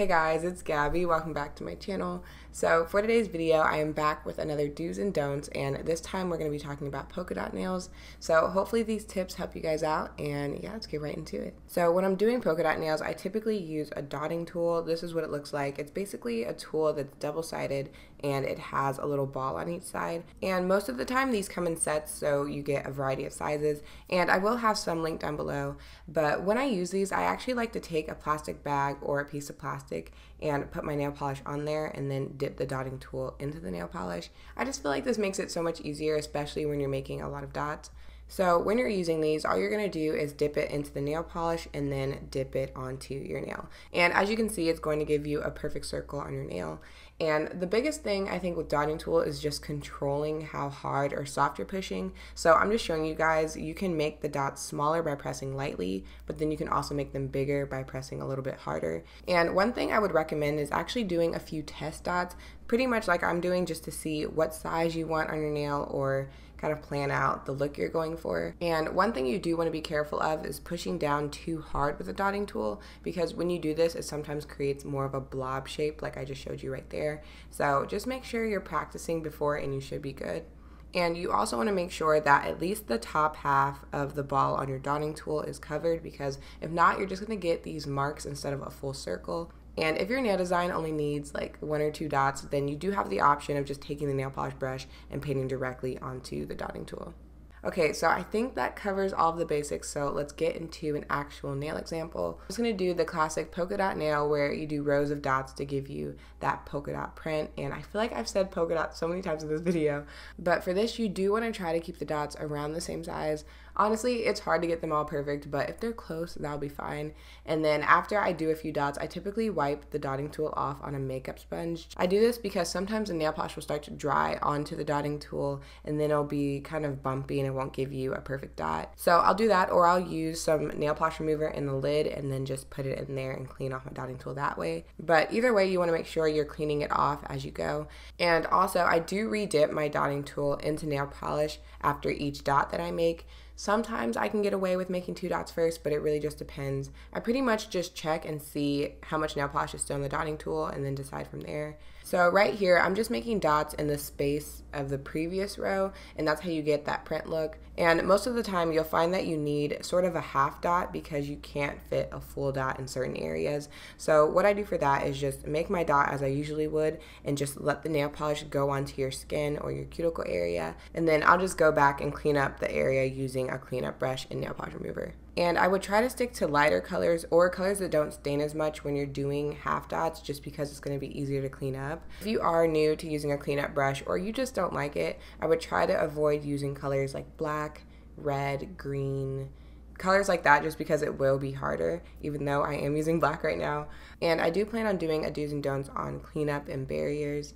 Hey guys, it's Gabby. Welcome back to my channel. So for today's video, I am back with another do's and don'ts, and this time we're going to be talking about polka dot nails. So hopefully these tips help you guys out, and yeah, let's get right into it. So when I'm doing polka dot nails, I typically use a dotting tool. This is what it looks like. It's basically a tool that's double-sided, and it has a little ball on each side. And most of the time these come in sets, so you get a variety of sizes, and I will have some linked down below. But when I use these, I actually like to take a plastic bag or a piece of plastic and put my nail polish on there and then dip the dotting tool into the nail polish. I just feel like this makes it so much easier, especially when you're making a lot of dots. So when you're using these, all you're going to do is dip it into the nail polish and then dip it onto your nail. And as you can see, it's going to give you a perfect circle on your nail. And the biggest thing I think with dotting tool is just controlling how hard or soft you're pushing. So I'm just showing you guys, you can make the dots smaller by pressing lightly, but then you can also make them bigger by pressing a little bit harder. And one thing I would recommend is actually doing a few test dots, pretty much like I'm doing just to see what size you want on your nail or kind of plan out the look you're going for. And one thing you do want to be careful of is pushing down too hard with a dotting tool because when you do this, it sometimes creates more of a blob shape like I just showed you right there. So just make sure you're practicing before and you should be good. And you also want to make sure that at least the top half of the ball on your dotting tool is covered because if not, you're just going to get these marks instead of a full circle. And if your nail design only needs like one or two dots, then you do have the option of just taking the nail polish brush and painting directly onto the dotting tool. Okay, so I think that covers all of the basics, so let's get into an actual nail example. I'm just to do the classic polka dot nail where you do rows of dots to give you that polka dot print, and I feel like I've said polka dot so many times in this video, but for this you do want to try to keep the dots around the same size. Honestly, it's hard to get them all perfect, but if they're close, that'll be fine. And then after I do a few dots, I typically wipe the dotting tool off on a makeup sponge. I do this because sometimes the nail polish will start to dry onto the dotting tool, and then it'll be kind of bumpy and it won't give you a perfect dot. So I'll do that or I'll use some nail polish remover in the lid and then just put it in there and clean off my dotting tool that way. But either way, you want to make sure you're cleaning it off as you go. And also, I do re-dip my dotting tool into nail polish after each dot that I make. Sometimes I can get away with making two dots first, but it really just depends. I pretty much just check and see how much nail polish is still in the dotting tool and then decide from there. So right here, I'm just making dots in the space of the previous row, and that's how you get that print look. And most of the time, you'll find that you need sort of a half dot because you can't fit a full dot in certain areas. So what I do for that is just make my dot as I usually would and just let the nail polish go onto your skin or your cuticle area. And then I'll just go back and clean up the area using a cleanup brush and nail polish remover. And I would try to stick to lighter colors or colors that don't stain as much when you're doing half dots just because it's going to be easier to clean up. If you are new to using a cleanup brush or you just don't like it, I would try to avoid using colors like black, red, green, colors like that just because it will be harder, even though I am using black right now. And I do plan on doing a do's and don'ts on cleanup and barriers.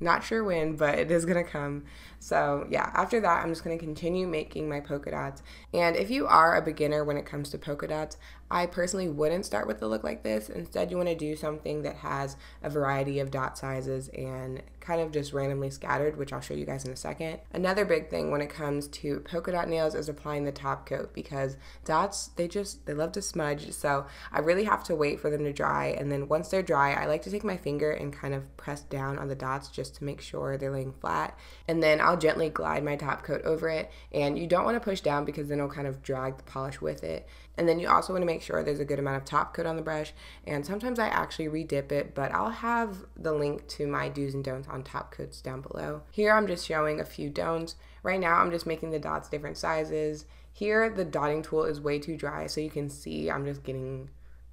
Not sure when, but it is gonna come. So yeah, after that, I'm just gonna continue making my polka dots. And if you are a beginner when it comes to polka dots, I personally wouldn't start with a look like this. Instead, you wanna do something that has a variety of dot sizes and kind of just randomly scattered, which I'll show you guys in a second. Another big thing when it comes to polka dot nails is applying the top coat because dots, they just, they love to smudge. So I really have to wait for them to dry. And then once they're dry, I like to take my finger and kind of press down on the dots just to make sure they're laying flat. And then I'll gently glide my top coat over it. And you don't want to push down because then it'll kind of drag the polish with it. And then you also want to make sure there's a good amount of top coat on the brush. And sometimes I actually redip it, but I'll have the link to my do's and don'ts on top coats down below. Here I'm just showing a few don'ts. Right now I'm just making the dots different sizes. Here the dotting tool is way too dry, so you can see I'm just getting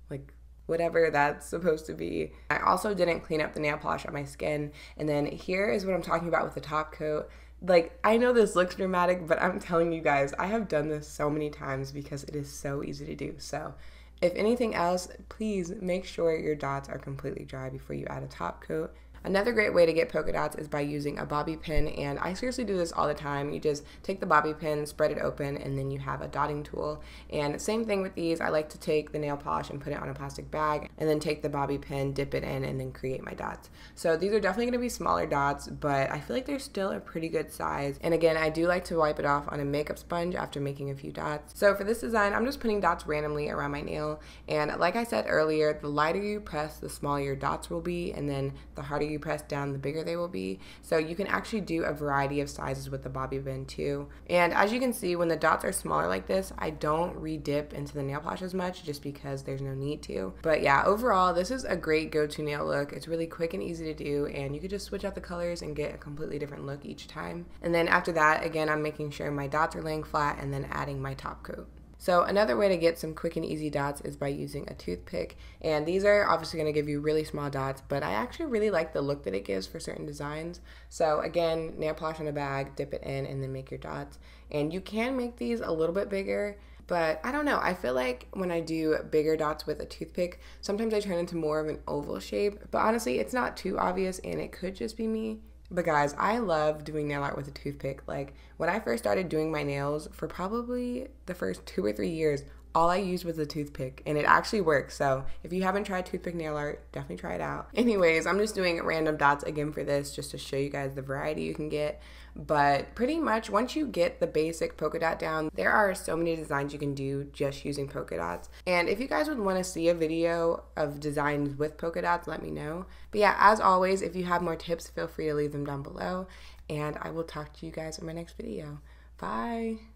like whatever that's supposed to be. I also didn't clean up the nail polish on my skin. And then here is what I'm talking about with the top coat. Like, I know this looks dramatic, but I'm telling you guys, I have done this so many times because it is so easy to do. So, if anything else, please make sure your dots are completely dry before you add a top coat. Another great way to get polka dots is by using a bobby pin, and I seriously do this all the time. You just take the bobby pin, spread it open, and then you have a dotting tool. And same thing with these, I like to take the nail polish and put it on a plastic bag, and then take the bobby pin, dip it in, and then create my dots. So these are definitely gonna be smaller dots, but I feel like they're still a pretty good size. And again, I do like to wipe it off on a makeup sponge after making a few dots. So for this design, I'm just putting dots randomly around my nail. And like I said earlier, the lighter you press, the smaller your dots will be, and then the harder you press down, the bigger they will be. So you can actually do a variety of sizes with the bobby pin too. And as you can see, when the dots are smaller like this, I don't re-dip into the nail polish as much just because there's no need to. But yeah, overall, this is a great go-to nail look. It's really quick and easy to do, and you could just switch out the colors and get a completely different look each time. And then after that, again, I'm making sure my dots are laying flat and then adding my top coat. So another way to get some quick and easy dots is by using a toothpick. And these are obviously going to give you really small dots, but I actually really like the look that it gives for certain designs. So again, nail polish in a bag, dip it in, and then make your dots. And you can make these a little bit bigger, but I don't know. I feel like when I do bigger dots with a toothpick, sometimes I turn into more of an oval shape. But honestly, it's not too obvious and it could just be me. But guys, I love doing nail art with a toothpick. Like when I first started doing my nails for probably the first two or three years, all I used was a toothpick and it actually works. So if you haven't tried toothpick nail art, definitely try it out. Anyways, I'm just doing random dots again for this just to show you guys the variety you can get. But pretty much once you get the basic polka dot down, there are so many designs you can do just using polka dots. And if you guys would want to see a video of designs with polka dots, let me know. But yeah, as always, if you have more tips, feel free to leave them down below. And I will talk to you guys in my next video. Bye.